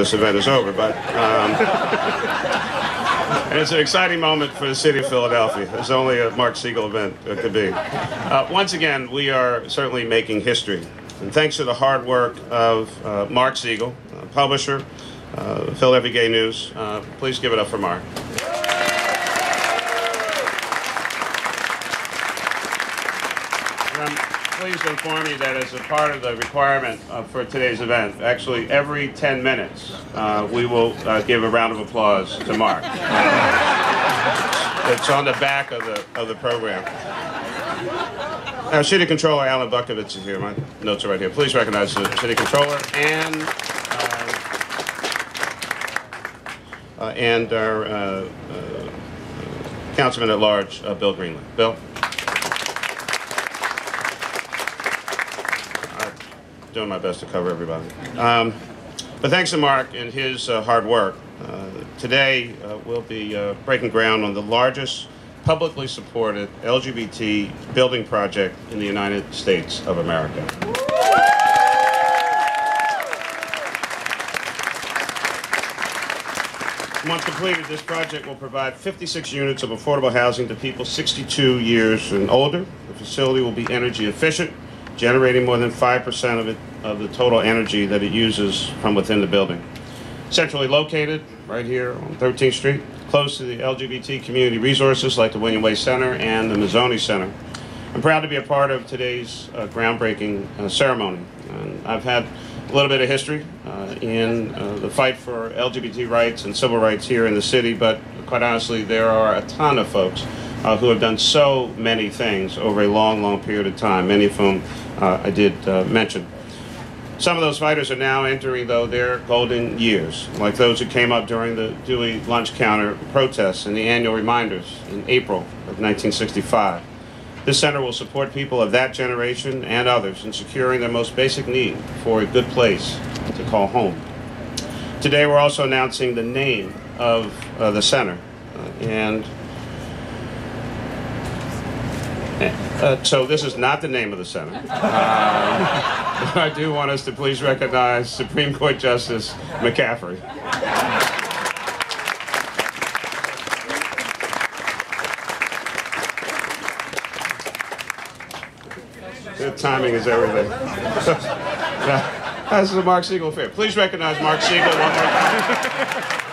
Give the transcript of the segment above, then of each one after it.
this event is over, but um, it's an exciting moment for the city of Philadelphia. It's only a Mark Segal event it could be. Uh, once again, we are certainly making history, and thanks to the hard work of uh, Mark Segal, publisher, uh, Philadelphia Gay News. Uh, please give it up for Mark. I'm pleased to inform you that as a part of the requirement uh, for today's event, actually every 10 minutes, uh, we will uh, give a round of applause to Mark. It's on the back of the, of the program. Now, City Controller Alan Butkovitz is here. My notes are right here. Please recognize the City Controller and uh, uh, and our uh, Councilman at Large, Bill Greenlee. Bill? Doing my best to cover everybody. Um, but thanks to Mark and his uh, hard work, uh, today uh, we'll be uh, breaking ground on the largest publicly supported LGBT building project in the United States of America. Once completed, this project will provide 56 units of affordable housing to people 62 years and older. The facility will be energy efficient, generating more than 5% of, it, of the total energy that it uses from within the building. Centrally located, right here on 13th Street, close to the LGBT community resources like the William Way Center and the Mazzoni Center. I'm proud to be a part of today's uh, groundbreaking uh, ceremony. And I've had a little bit of history uh, in uh, the fight for LGBT rights and civil rights here in the city, but quite honestly, there are a ton of folks uh, who have done so many things over a long, long period of time, many of whom uh, I did uh, mention. Some of those fighters are now entering, though, their golden years, like those who came up during the Dewey lunch counter protests and the annual reminders in April of 1965. This center will support people of that generation and others in securing their most basic need for a good place to call home. Today, we're also announcing the name of uh, the center, uh, and uh, so this is not the name of the Senate. Um, I do want us to please recognize Supreme Court Justice McCaffery. The timing is everything. is a Mark Segal affair. Please recognize Mark Segal one more time.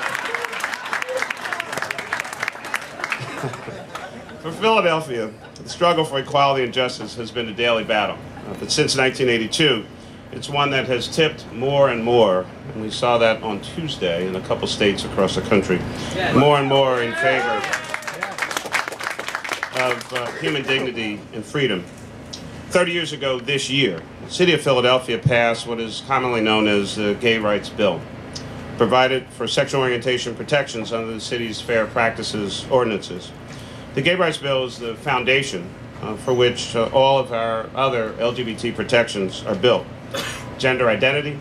For Philadelphia, the struggle for equality and justice has been a daily battle. Uh, but since 1982, it's one that has tipped more and more, and we saw that on Tuesday in a couple states across the country, more and more in favor of uh, human dignity and freedom. 30 years ago this year, the city of Philadelphia passed what is commonly known as the Gay Rights Bill, provided for sexual orientation protections under the city's fair practices ordinances. The Gay Rights Bill is the foundation uh, for which uh, all of our other LGBT protections are built. Gender identity,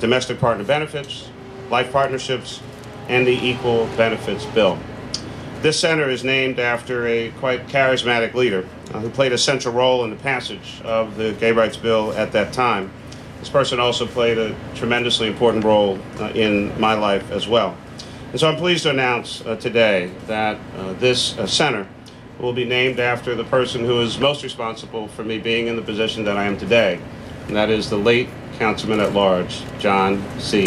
domestic partner benefits, life partnerships, and the Equal Benefits Bill. This center is named after a quite charismatic leader uh, who played a central role in the passage of the Gay Rights Bill at that time. This person also played a tremendously important role uh, in my life as well. And so I'm pleased to announce uh, today that uh, this uh, center will be named after the person who is most responsible for me being in the position that I am today, and that is the late Councilman at Large, John C.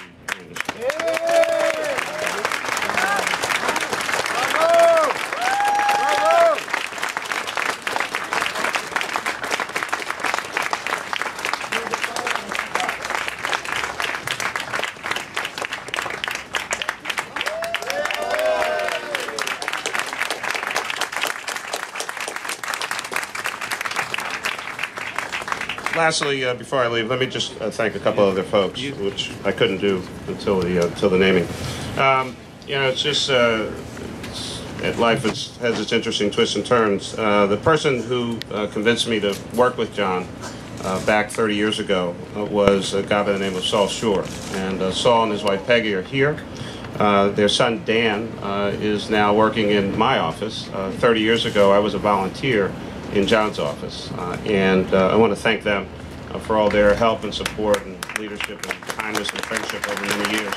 Lastly, uh, before I leave, let me just uh, thank a couple other folks, which I couldn't do until the uh, until the naming. Um, you know, it's just uh, it's, it, life is, has its interesting twists and turns. Uh, the person who uh, convinced me to work with John uh, back 30 years ago uh, was a guy by the name of Saul Shore, and uh, Saul and his wife Peggy are here. Uh, their son Dan uh, is now working in my office. Uh, 30 years ago, I was a volunteer in John's office. Uh, and uh, I want to thank them uh, for all their help and support and leadership and kindness and friendship over many years.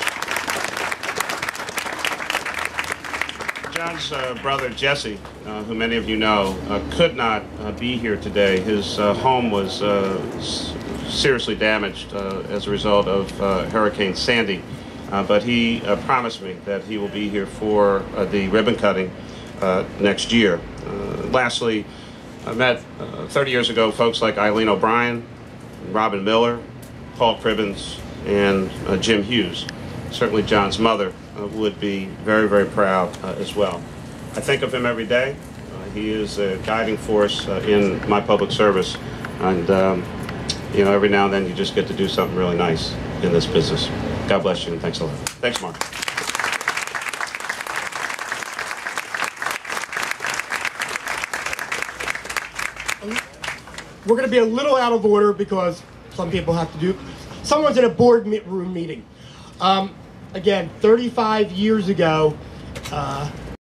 John's uh, brother Jesse, uh, who many of you know, uh, could not be here today. His home was seriously damaged as a result of Hurricane Sandy, but he promised me that he will be here for the ribbon cutting next year. lastly, I met uh, 30 years ago folks like Eileen O'Brien, Robin Miller, Paul Cribbins, and uh, Jim Hughes. Certainly, John's mother uh, would be very, very proud uh, as well. I think of him every day. Uh, he is a guiding force uh, in my public service, and um, you know, every now and then you just get to do something really nice in this business. God bless you, and thanks a lot. Thanks, Mark. We're going to be a little out of order because some people have to do. Someone's in a board room meeting. Um, again, 35 years ago, uh,